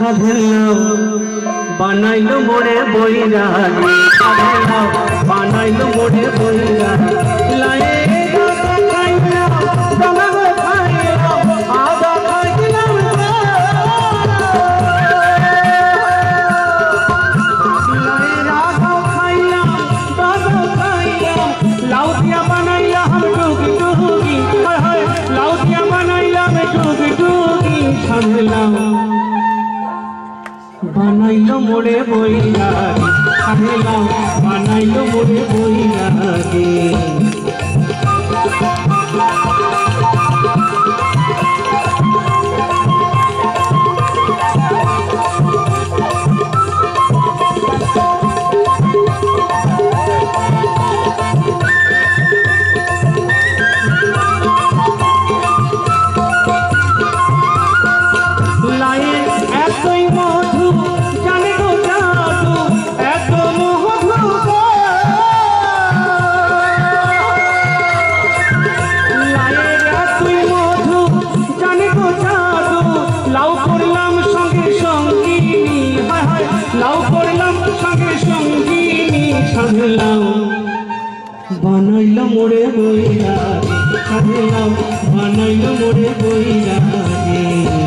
সাধেলাম বানাইলো মোরে বইরাগে সাধেলাম বানাইলো মোরে বইরাগে লায়ে বানাইলো মোরে বইরাগে সাধেলাম বানাইলো মোরে বইরাগে লায়ের লাউ করলাম সঙ্গে সঙ্গিনী সাধলাম বানাইল মোরে বইরাগে সাধলাম বানাইল মোরে বইরাগে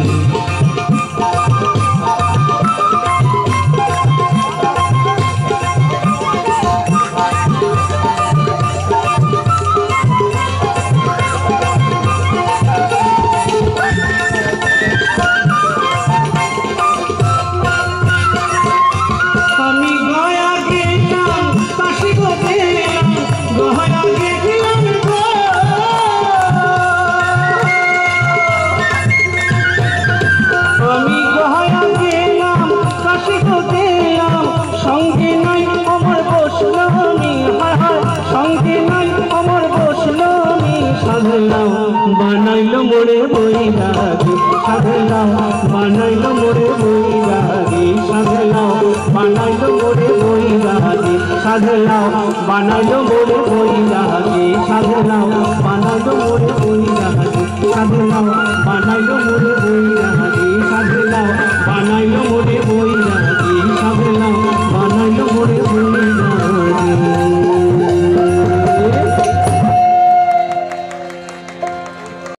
মোরে বইরাগে সাধলাম বানাইল মোরে বইরাগে সাধলাম বানাইল মোরে বইরাগে সাধলাম বানাইল মোরে বইরাগে সাধলাম বানাইলো